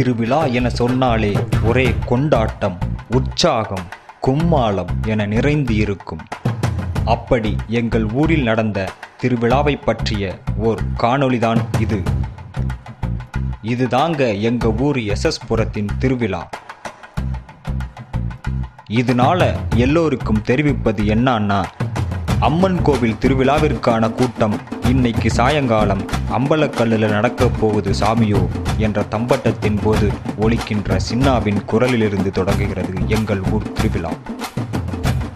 திருவிழா என சொன்னாலே ஒரே கொண்டாட்டம் உற்சாகம் கும்மாளம் என நிறைந்து இருக்கும் அப்படி எங்கள் ஊரில் நடந்த திருவிழாவை பற்றிய ஓர் காணொளிதான் இது. இதுதாங்க எங்க ஊர் எஸ்எஸ் புரத்தின் திருவிழா. இதனால எல்லோருக்கும் தெரிவிப்பது என்னன்னா அம்மன் கோவில் திருவிழாவிற்கான கூட்டம் இன்னைக்கு சாயங்காலம் அம்பலக்கல்லில் நடக்கப் போகுது சாமியோ என்ற தம்பட்டத்தின் போது ஒலிக்கின்ற சின்னாவின் குரலிலிருந்து தொடங்குகிறது எங்கள் ஊர் திருவிழா.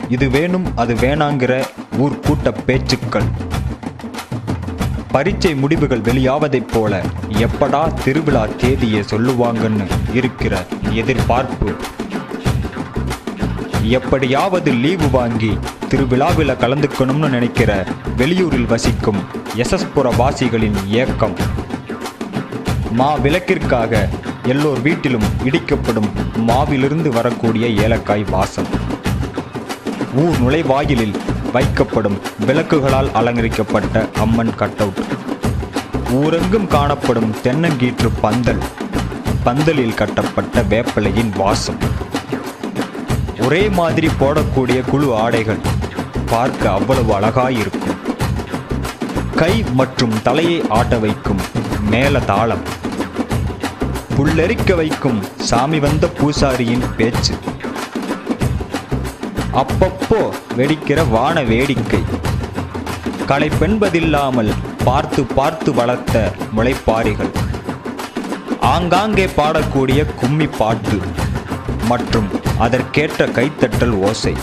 இது வேணும் அது வேணாங்கிற ஊர் கூட்ட பேச்சுக்கள். பரீட்சை முடிவுகள் வெளியாவதைப் போல எப்படா திருவிழா தேதியை சொல்லுவாங்கன்னு இருக்கிற எதிர்பார்ப்பு. எப்படியாவது லீவு வாங்கி திருவிழாவில் கலந்துக்கணும்னு நினைக்கிற வெளியூரில் வசிக்கும் எசஸ்புர வாசிகளின் இயக்கம். மா விளக்கிற்காக எல்லோர் வீட்டிலும் இடிக்கப்படும் மாவிலிருந்து வரக்கூடிய ஏலக்காய் வாசம். ஊர் நுழைவாயிலில் வைக்கப்படும் விளக்குகளால் அலங்கரிக்கப்பட்ட அம்மன் கட்டவுட். ஊரெங்கும் காணப்படும் தென்னங்கீற்று பந்தல். பந்தலில் கட்டப்பட்ட வேப்பிலையின் வாசம். ஒரே மாதிரி போடக்கூடிய குழு ஆடைகள். பார்க்க அவ்வளவு அழகாயிருக்கும். கை மற்றும் தலையை ஆட்ட வைக்கும் மேல தாளம். புல்லரிக்க வைக்கும் சாமி வந்த பூசாரியின் பேச்சு. அப்பப்போ வெடிக்கிற வான வேடிக்கை. களைப்பென்பதில்லாமல் பார்த்து பார்த்து வளர்த்த முளைப்பாரிகள் ஆங்காங்கே பாடக்கூடிய கும்மி பாட்டு மற்றும் அதற்கேற்ற கைத்தட்டல் ஓசை.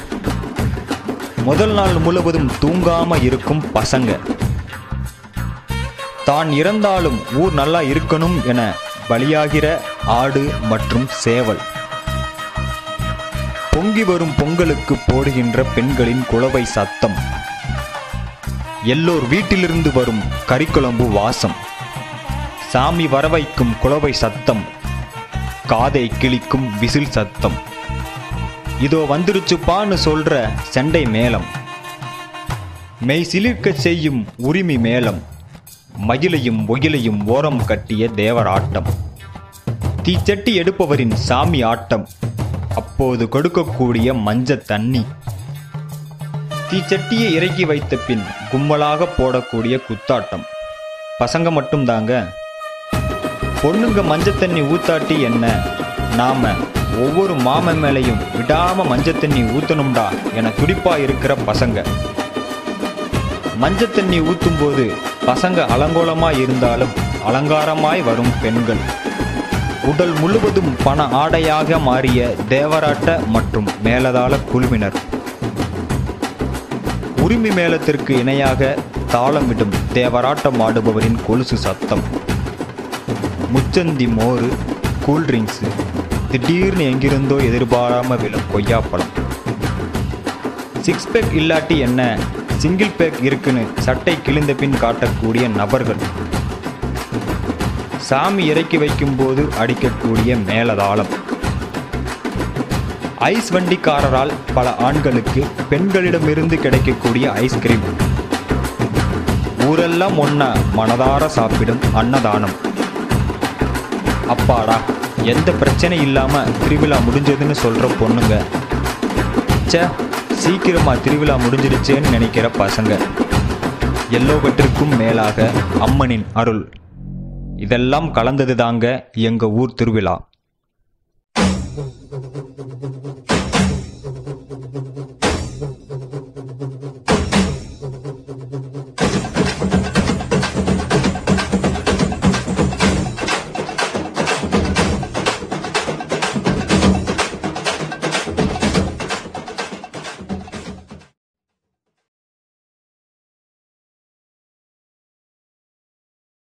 முதல் நாள் முழுவதும் தூங்காம இருக்கும் பசங்க. தான் இறந்தாலும் ஊர் நல்லா இருக்கணும் என பலியாகிற ஆடு மற்றும் சேவல். பொங்கி வரும் பொங்கலுக்கு போடுகின்ற பெண்களின் குளவை சத்தம். எல்லோர் வீட்டிலிருந்து வரும் கறிக்குழம்பு வாசம். சாமி வரவைக்கும் குளவை சத்தம். காதை கிழிக்கும் விசில் சத்தம். இதோ வந்துருச்சுப்பான்னு சொல்ற செண்டை மேளம். மெய் சிலிர்க்க செய்யும் உரிமை மேளம். மயிலையும் ஒகிலையும் ஓரம் கட்டிய தேவராட்டம் தீச்சட்டி எடுப்பவரின் சாமி ஆட்டம். அப்போது கொடுக்கக்கூடிய மஞ்ச தண்ணி. தீச்சட்டியை இறக்கி வைத்த பின் கும்பலாக போடக்கூடிய குத்தாட்டம். பசங்க மட்டும்தாங்க? பொண்ணுங்க மஞ்சள் தண்ணி ஊத்தாட்டி என்ன? நாம ஒவ்வொரு மாமன் மேலையும் விடாம மஞ்சள் தண்ணி ஊத்தணும்டா என துடிப்பா இருக்கிற பசங்க. மஞ்சள் தண்ணி ஊத்தும் போது பசங்க அலங்கோலமாய் இருந்தாலும் அலங்காரமாய் வரும் பெண்கள். உடல் முழுவதும் பண ஆடையாக மாறிய தேவராட்ட மற்றும் மேலதாள குழுவினர். உரிமை மேளத்திற்கு இணையாக தாளமிடும் தேவராட்டம் ஆடுபவரின் கொலுசு சத்தம். முச்சந்தி மோறு கூல்ட்ரிங்க்ஸு திடீர்னு எங்கிருந்தோ எதிர்பாராமல் விழும் கொய்யாப்பழம். சிக்ஸ் பேக் இல்லாட்டி என்ன? சிங்கிள் பேக் இருக்குன்னு சட்டை கிழிந்த பின் காட்டக்கூடிய நபர்கள். சாமி இறக்கி வைக்கும்போது அடிக்கக்கூடிய மேலதாளம். ஐஸ் வண்டிக்காரரால் பல ஆண்களுக்கு பெண்களிடமிருந்து கிடைக்கக்கூடிய ஐஸ்கிரீம் ஊரெல்லாம் ஒன்ன மனதார சாப்பிடும் அன்னதானம். அப்பாடா. எந்த பிரச்சனை இல்லாமல் திருவிழா முடிஞ்சதுன்னு சொல்கிற பொண்ணுங்க. சே சீக்கிரமா திருவிழா முடிஞ்சிருச்சேன்னு நினைக்கிற பசங்க. எல்லோவற்றிற்கும் மேலாக அம்மனின் அருள். இதெல்லாம் கலந்தது தாங்க எங்கள் ஊர் திருவிழா.